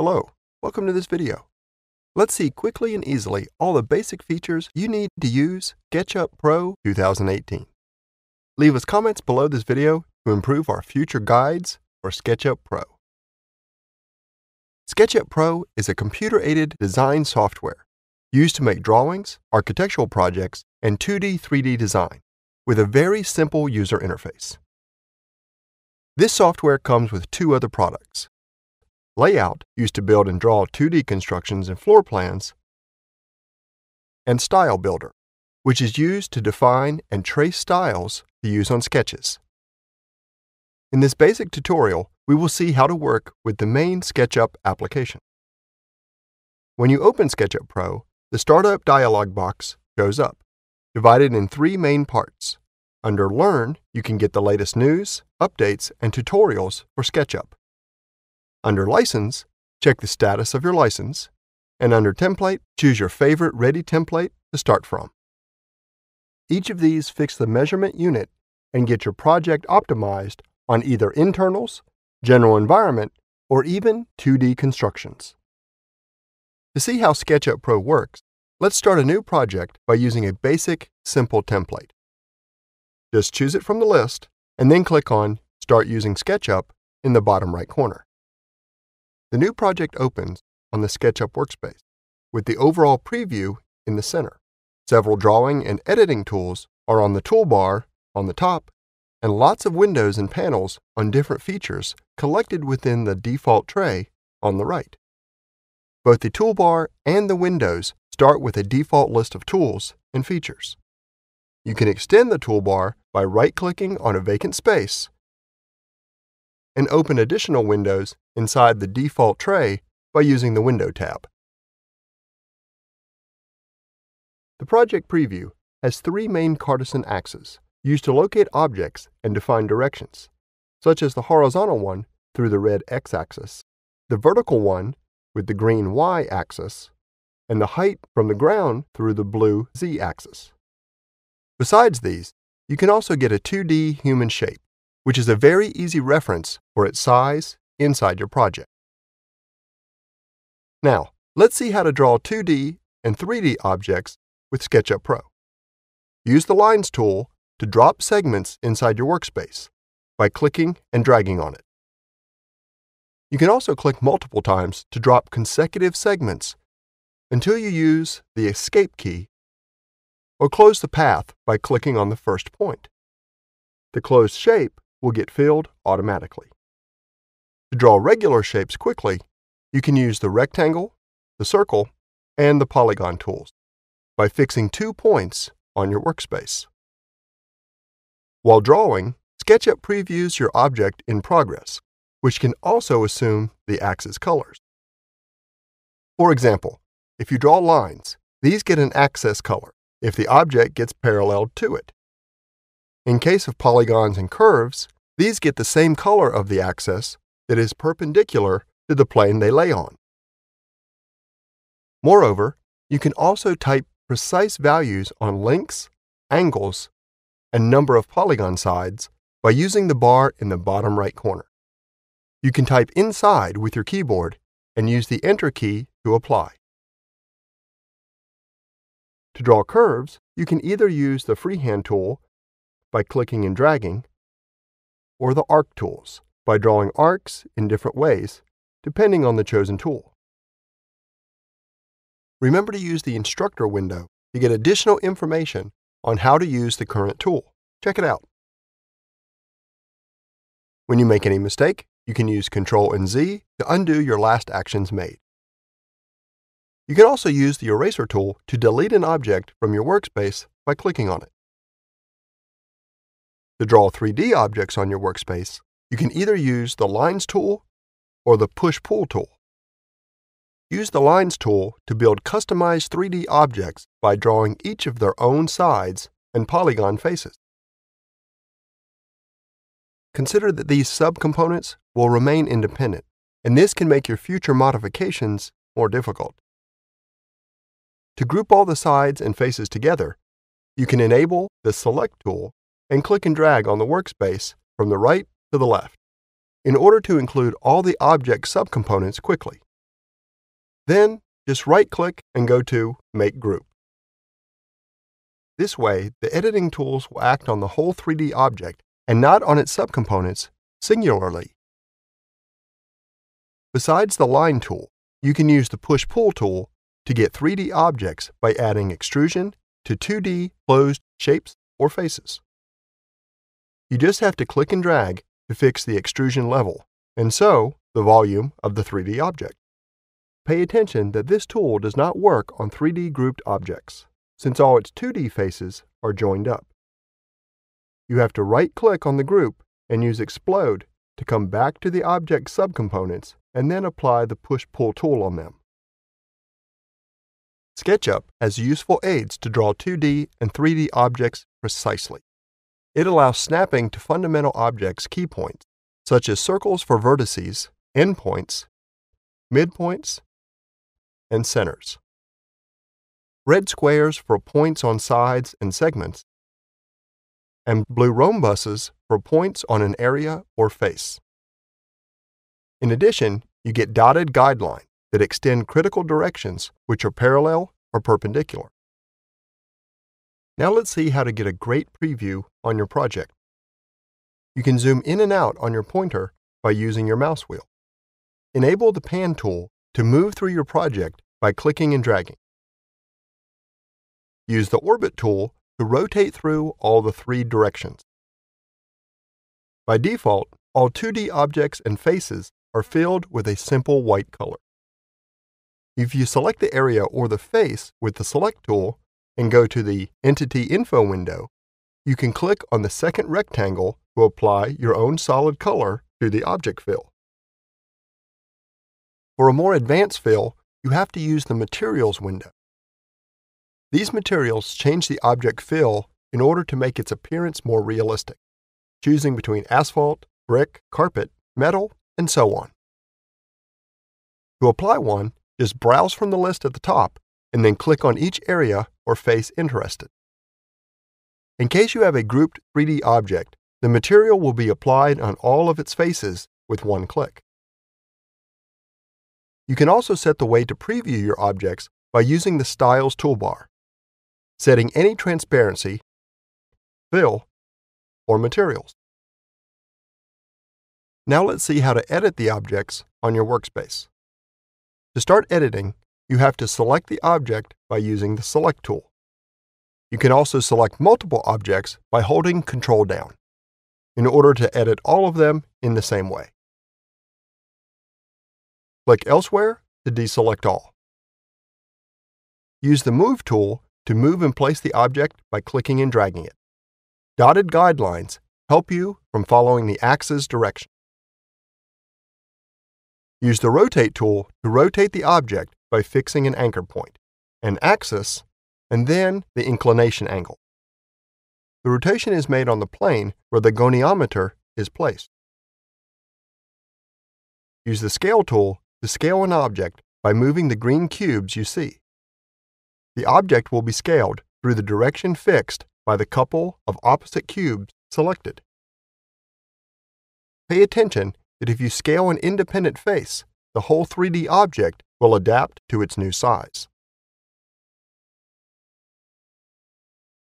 Hello, welcome to this video. Let's see quickly and easily all the basic features you need to use SketchUp Pro 2018. Leave us comments below this video to improve our future guides for SketchUp Pro. SketchUp Pro is a computer-aided design software used to make drawings, architectural projects, and 2D 3D design with a very simple user interface. This software comes with two other products, Layout, used to build and draw 2D constructions and floor plans, and Style Builder, which is used to define and trace styles to use on sketches. In this basic tutorial, we will see how to work with the main SketchUp application. When you open SketchUp Pro, the Startup dialog box shows up, divided in three main parts. Under Learn, you can get the latest news, updates, and tutorials for SketchUp. Under License, check the status of your license, and under Template, choose your favorite ready template to start from. Each of these fix the measurement unit and get your project optimized on either internals, general environment, or even 2D constructions. To see how SketchUp Pro works, let's start a new project by using a basic, simple template. Just choose it from the list and then click on Start using SketchUp in the bottom right corner. The new project opens on the SketchUp workspace with the overall preview in the center. Several drawing and editing tools are on the toolbar on the top, and lots of windows and panels on different features collected within the default tray on the right. Both the toolbar and the windows start with a default list of tools and features. You can extend the toolbar by right-clicking on a vacant space and open additional windows inside the default tray by using the Window tab. The project preview has three main Cartesian axes used to locate objects and define directions, such as the horizontal one through the red x-axis, the vertical one with the green y-axis, and the height from the ground through the blue z-axis. Besides these, you can also get a 2D human shape which is a very easy reference for its size inside your project. Now, let's see how to draw 2D and 3D objects with SketchUp Pro. Use the Lines tool to drop segments inside your workspace by clicking and dragging on it. You can also click multiple times to drop consecutive segments until you use the Escape key or close the path by clicking on the first point. The closed shape will get filled automatically. To draw regular shapes quickly, you can use the rectangle, the circle, and the polygon tools by fixing two points on your workspace. While drawing, SketchUp previews your object in progress, which can also assume the axis colors. For example, if you draw lines, these get an axis color if the object gets parallel to it. In case of polygons and curves, these get the same color of the axis that is perpendicular to the plane they lay on. Moreover, you can also type precise values on lengths, angles, and number of polygon sides by using the bar in the bottom right corner. You can type inside with your keyboard and use the Enter key to apply. To draw curves, you can either use the freehand tool by clicking and dragging, or the arc tools by drawing arcs in different ways, depending on the chosen tool. Remember to use the instructor window to get additional information on how to use the current tool. Check it out. When you make any mistake, you can use Ctrl and Z to undo your last actions made. You can also use the eraser tool to delete an object from your workspace by clicking on it. To draw 3D objects on your workspace, you can either use the Lines tool or the Push-Pull tool. Use the Lines tool to build customized 3D objects by drawing each of their own sides and polygon faces. Consider that these subcomponents will remain independent, and this can make your future modifications more difficult. To group all the sides and faces together, you can enable the Select tool and click and drag on the workspace from the right to the left in order to include all the object subcomponents quickly. Then just right click and go to Make Group. This way, the editing tools will act on the whole 3D object and not on its subcomponents singularly. Besides the Line tool, you can use the Push-Pull tool to get 3D objects by adding extrusion to 2D closed shapes or faces. You just have to click and drag to fix the extrusion level, and so the volume of the 3D object. Pay attention that this tool does not work on 3D grouped objects, since all its 2D faces are joined up. You have to right-click on the group and use Explode to come back to the object subcomponents and then apply the Push-Pull tool on them. SketchUp has useful aids to draw 2D and 3D objects precisely. It allows snapping to fundamental objects key points, such as circles for vertices, endpoints, midpoints, and centers. Red squares for points on sides and segments, and blue rhombuses for points on an area or face. In addition, you get dotted guidelines that extend critical directions which are parallel or perpendicular. Now let's see how to get a great preview on your project. You can zoom in and out on your pointer by using your mouse wheel. Enable the Pan tool to move through your project by clicking and dragging. Use the Orbit tool to rotate through all the three directions. By default, all 2D objects and faces are filled with a simple white color. If you select the area or the face with the Select tool and go to the Entity Info window, you can click on the second rectangle to apply your own solid color to the object fill. For a more advanced fill, you have to use the Materials window. These materials change the object fill in order to make its appearance more realistic, choosing between asphalt, brick, carpet, metal, and so on. To apply one, just browse from the list at the top and then click on each area or face interested. In case you have a grouped 3D object, the material will be applied on all of its faces with one click. You can also set the way to preview your objects by using the Styles toolbar setting any transparency, fill, or materials. Now let's see how to edit the objects on your workspace. To start editing, you have to select the object by using the Select tool. You can also select multiple objects by holding Control down in order to edit all of them in the same way. Click Elsewhere to deselect all. Use the Move tool to move and place the object by clicking and dragging it. Dotted guidelines help you from following the axis direction. Use the Rotate tool to rotate the object by fixing an anchor point, an axis, and then the inclination angle. The rotation is made on the plane where the goniometer is placed. Use the Scale tool to scale an object by moving the green cubes you see the object will be scaled through the direction fixed by the couple of opposite cubes selected. Pay attention that if you scale an independent face, the whole 3D object will adapt to its new size.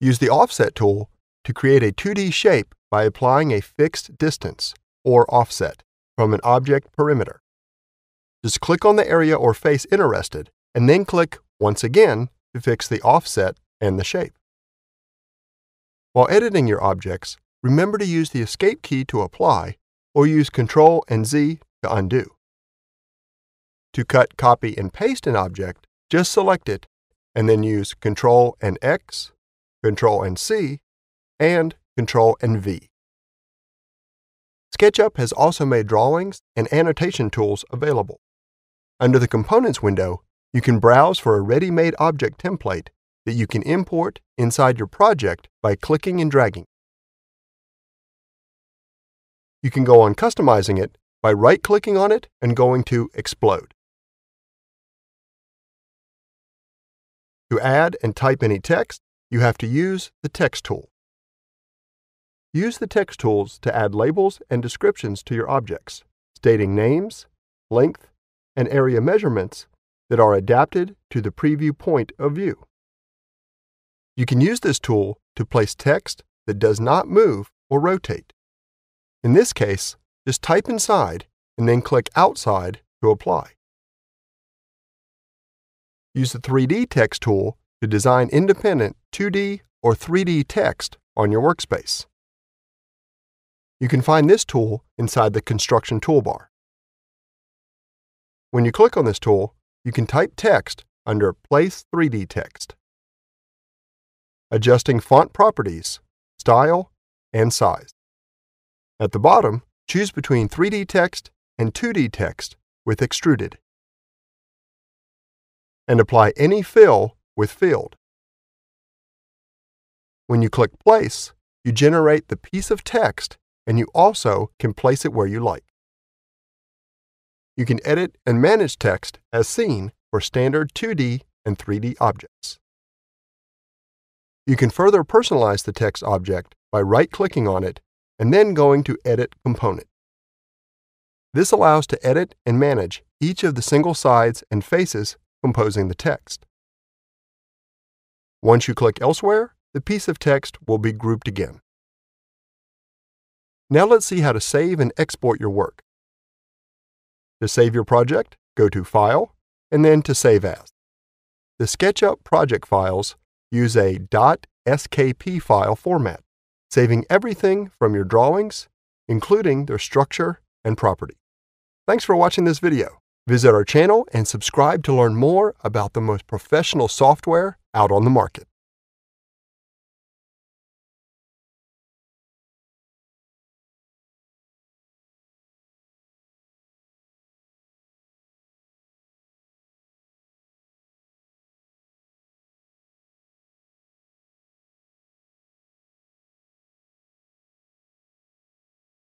Use the Offset tool to create a 2D shape by applying a fixed distance, or offset, from an object perimeter. Just click on the area or face interested, and then click once again to fix the offset and the shape. While editing your objects, remember to use the Escape key to apply or use Ctrl and Z to undo. To cut, copy, and paste an object, just select it and then use Ctrl and X, Ctrl and C, and Ctrl and V. SketchUp has also made drawings and annotation tools available. Under the Components window, you can browse for a ready-made object template that you can import inside your project by clicking and dragging. You can go on customizing it by right-clicking on it and going to Explode. To add and type any text, you have to use the Text tool. Use the text tools to add labels and descriptions to your objects, stating names, length, and area measurements that are adapted to the preview point of view. You can use this tool to place text that does not move or rotate. In this case, just type inside and then click outside to apply. Use the 3D text tool to design independent 2D or 3D text on your workspace. You can find this tool inside the construction toolbar. When you click on this tool, you can type text under Place 3D Text. Adjusting font properties, style, and size. At the bottom, choose between 3D text and 2D text with extruded. And apply any fill with filled. When you click Place, you generate the piece of text and you also can place it where you like. You can edit and manage text as seen for standard 2D and 3D objects. You can further personalize the text object by right-clicking on it and then going to Edit Component. This allows to edit and manage each of the single sides and faces composing the text. Once you click elsewhere, the piece of text will be grouped again. Now let's see how to save and export your work. To save your project, go to File, and then to Save As. The SketchUp project files use a .skp file format, saving everything from your drawings, including their structure and property. Thanks for watching this video. Visit our channel and subscribe to learn more about the most professional software out on the market.